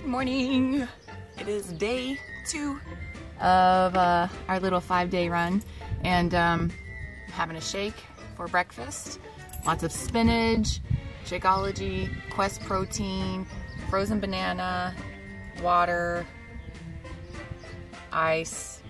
Good morning. It is day two of uh, our little five day run and um, I'm having a shake for breakfast. Lots of spinach, Shakeology, Quest protein, frozen banana, water, ice,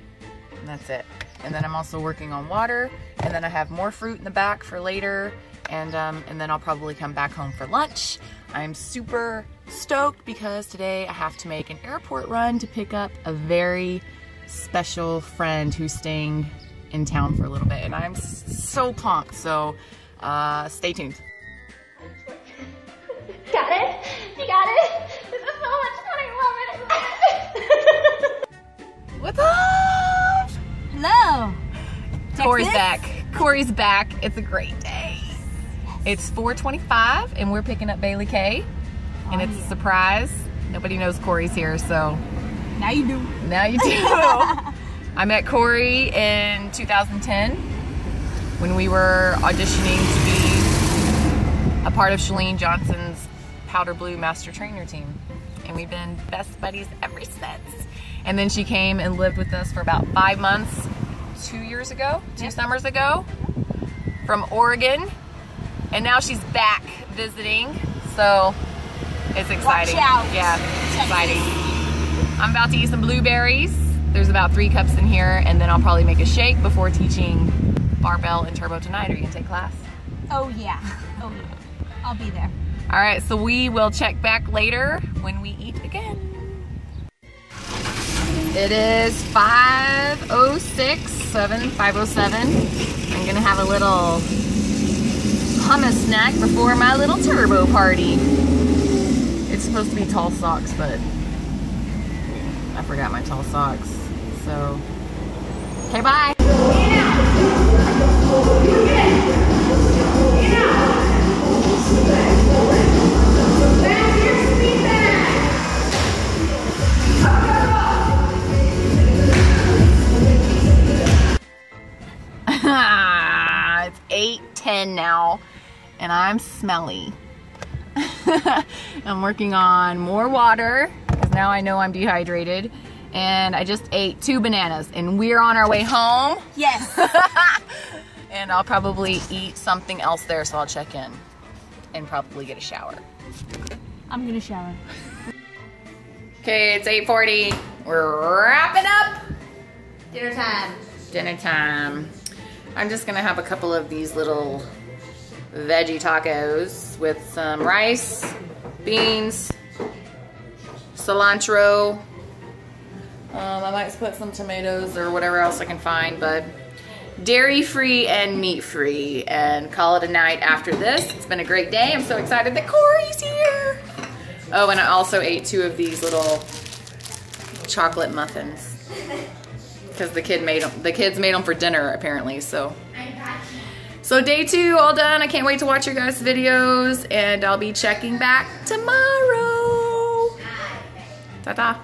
and that's it. And then I'm also working on water and then I have more fruit in the back for later and, um, and then I'll probably come back home for lunch. I'm super stoked because today I have to make an airport run to pick up a very special friend who's staying in town for a little bit and I'm so pumped so uh, stay tuned. Got it? You got it? This is so much fun. I love it. I love it. What's up? Hello. Corey's Texas? back. Corey's back. It's a great day. It's 425 and we're picking up Bailey K. And Oh, it's a surprise. Nobody knows Corey's here, so Now you do. now you do. I met Corey in 2010 when we were auditioning to be a part of Chalene Johnson's Powder Blue Master Trainer team. And we've been best buddies ever since. And then she came and lived with us for about five months, two years ago, two summers ago, from Oregon. And now she's back visiting. So it's exciting. Yeah, it's exciting. I'm about to eat some blueberries. There's about three cups in here, and then I'll probably make a shake before teaching barbell and turbo tonight. Are you gonna take class? Oh yeah. Oh yeah. I'll be there. All right, so we will check back later when we eat again. It is 5.06, 7, 5.07. I'm gonna have a little hummus snack before my little turbo party. It's supposed to be tall socks, but I forgot my tall socks. So, okay, bye. it's 8:10 now, and I'm smelly. I'm working on more water because now I know I'm dehydrated, and I just ate two bananas, and we're on our way home. Yes. and I'll probably eat something else there, so I'll check in and probably get a shower. I'm gonna shower. Okay, it's 8:40. We're wrapping up. Dinner time. dinner time. I'm just gonna have a couple of these little veggie tacos with some rice, beans, cilantro. Um, I might put some tomatoes or whatever else I can find, but dairy free and meat free and call it a night after this. It's been a great day. I'm so excited that Corey's here. Oh, and I also ate two of these little chocolate muffins because the kid made them. The kids made them for dinner apparently. So, so day two all done. I can't wait to watch your guys' videos, and I'll be checking back tomorrow. Ta ta.